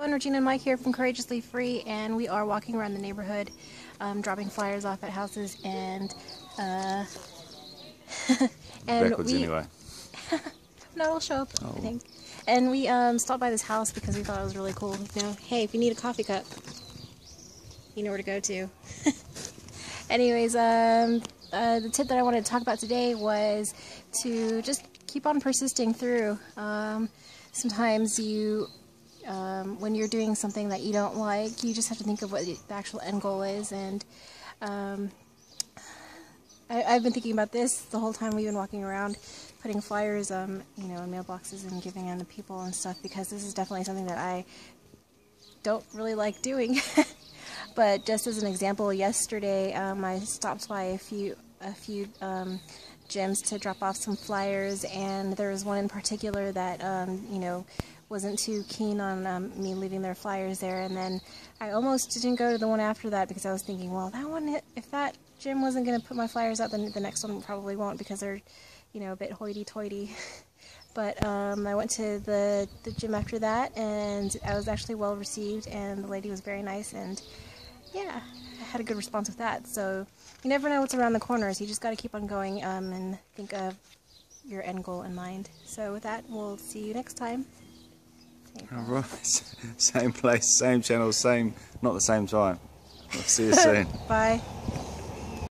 Hello, Regina and Mike here from Courageously Free, and we are walking around the neighborhood, um, dropping flyers off at houses, and uh, and Backwards we anyway. no, it'll show up, Oh. I think. And we um, stopped by this house because we thought it was really cool. You know, hey, if you need a coffee cup, you know where to go to. Anyways, um, uh, the tip that I wanted to talk about today was to just keep on persisting through. Um, sometimes you, um, when you're doing something that you don't like, you just have to think of what the actual end goal is. And um, I, I've been thinking about this the whole time we've been walking around, putting flyers, um, you know, in mailboxes and giving them to people and stuff because this is definitely something that I don't really like doing. but just as an example, yesterday um, I stopped by a few a few um, gyms to drop off some flyers, and there was one in particular that um, you know wasn't too keen on um, me leaving their flyers there, and then I almost didn't go to the one after that because I was thinking, well, that one if that gym wasn't going to put my flyers out, then the next one probably won't because they're you know a bit hoity-toity. But um, I went to the, the gym after that, and I was actually well received, and the lady was very nice, and yeah, I had a good response with that. So you never know what's around the corners. You just got to keep on going um, and think of your end goal in mind. So with that, we'll see you next time. Alright, same place, same channel, same, not the same time. I'll see you soon. Bye.